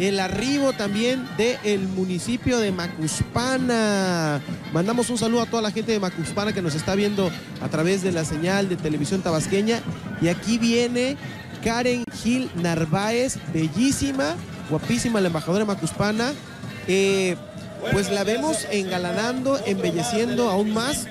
el arribo también del municipio de Macuspana. Mandamos un saludo a toda la gente de Macuspana que nos está viendo a través de la señal de televisión tabasqueña. Y aquí viene Karen Gil Narváez, bellísima, guapísima la embajadora de Macuspana. Eh, pues la vemos engalanando, embelleciendo aún más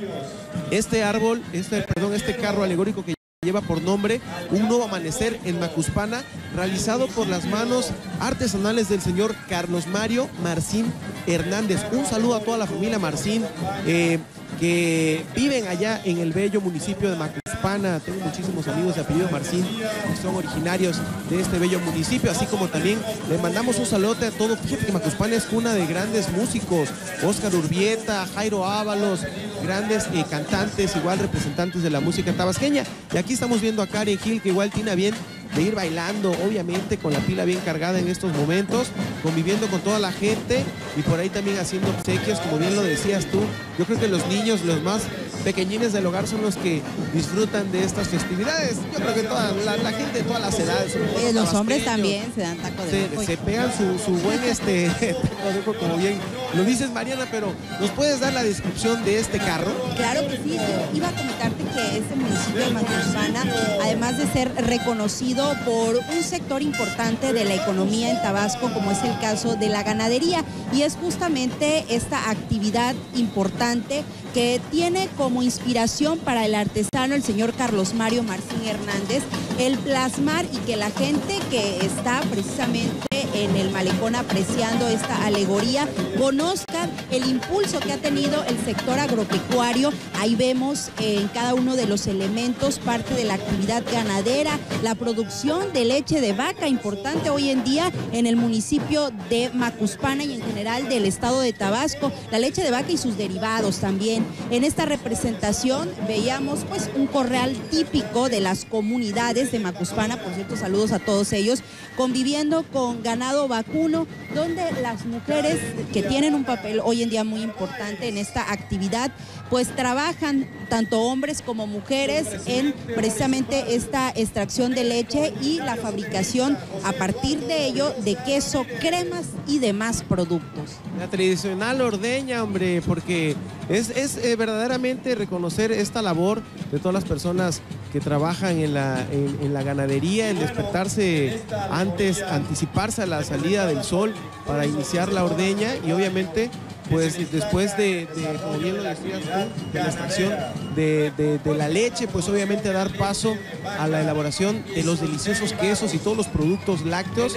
este árbol, este, perdón, este carro alegórico que lleva por nombre Un Nuevo Amanecer en Macuspana, realizado por las manos artesanales del señor Carlos Mario Marcín Hernández. Un saludo a toda la familia Marcín. Eh, que viven allá en el bello municipio de Macuspana. Tengo muchísimos amigos de apellido Marcín que son originarios de este bello municipio, así como también le mandamos un saludo a todo. Fíjate que Macuspana es cuna de grandes músicos, Oscar Urbieta, Jairo Ábalos, grandes eh, cantantes, igual representantes de la música tabasqueña. Y aquí estamos viendo a Karen Gil, que igual tiene bien de ir bailando, obviamente con la pila bien cargada en estos momentos, conviviendo con toda la gente y por ahí también haciendo obsequios, como bien lo decías tú. Yo creo que los niños, los más pequeñines del hogar son los que disfrutan de estas festividades. Yo creo que toda la, gente de todas las edades. los hombres también se dan taco de se, se pegan su, buen este taco de como bien lo dices Mariana, pero ¿nos puedes dar la descripción de este carro? Claro que sí, iba a comentarte que este municipio de Macuspana, además de ser reconocido por un sector importante de la economía en Tabasco, como es el caso de la ganadería, y es justamente esta actividad importante que tiene como inspiración para el artesano el señor Carlos Mario Marcín Hernández el plasmar y que la gente que está precisamente en el malecón apreciando esta alegoría conozcan el impulso que ha tenido el sector agropecuario. Ahí vemos en cada uno de los elementos parte de la actividad ganadera, la producción de leche de vaca, importante hoy en día en el municipio de Macuspana y en general del estado de Tabasco, la leche de vaca y sus derivados también. En esta representación veíamos pues un corral típico de las comunidades de Macuspana, por cierto, saludos a todos ellos, conviviendo con ganado vacuno, donde las mujeres que tienen un papel hoy en día muy importante en esta actividad, pues trabajan tanto hombres como mujeres en precisamente esta extracción de leche y la fabricación a partir de ello de queso, cremas y demás productos. La tradicional ordeña, hombre, porque es, eh, verdaderamente reconocer esta labor de todas las personas que trabajan en la, en, la ganadería, en despertarse antes, anticiparse a la salida del sol para iniciar la ordeña y obviamente pues después de, como bien lo decías tú, de la extracción de, la leche, pues obviamente dar paso a la elaboración de los deliciosos quesos y todos los productos lácteos.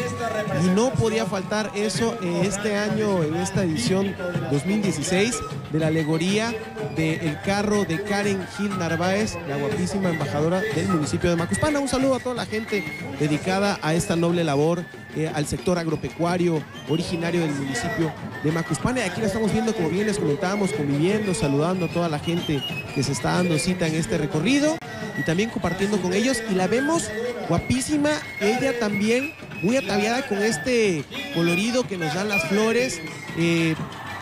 Y no podía faltar eso este año, en esta edición 2016, de la alegoría del carro de Karen Gil Narváez, la guapísima embajadora del municipio de Macuspana. Un saludo a toda la gente dedicada a esta noble labor, eh, al sector agropecuario originario del municipio de Macuspana. Y aquí la estamos viendo, como bien les comentábamos, conviviendo, saludando a toda la gente que se está dando cita en este recorrido y también compartiendo con ellos. Y la vemos guapísima, ella también muy ataviada con este colorido que nos dan las flores. Eh,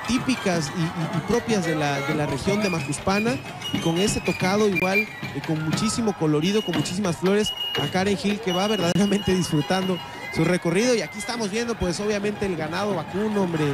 típicas y, propias de la, de la, región de Macuspana y con ese tocado igual, eh, con muchísimo colorido, con muchísimas flores, a Karen Gil que va verdaderamente disfrutando su recorrido y aquí estamos viendo pues obviamente el ganado vacuno, hombre,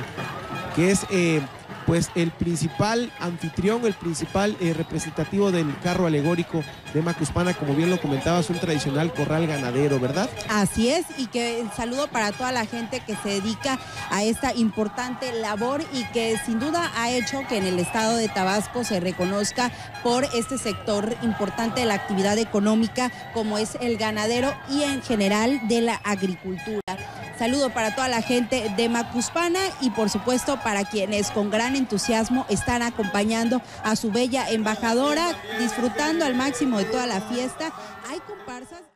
que es eh, pues el principal anfitrión, el principal eh, representativo del carro alegórico de Macuspana, como bien lo comentabas, un tradicional corral ganadero, ¿verdad? Así es, y que saludo para toda la gente que se dedica a esta importante labor y que sin duda ha hecho que en el estado de Tabasco se reconozca por este sector importante de la actividad económica como es el ganadero y en general de la agricultura. Saludo para toda la gente de Macuspana y por supuesto para quienes con gran entusiasmo están acompañando a su bella embajadora, disfrutando al máximo de toda la fiesta. Hay comparsas.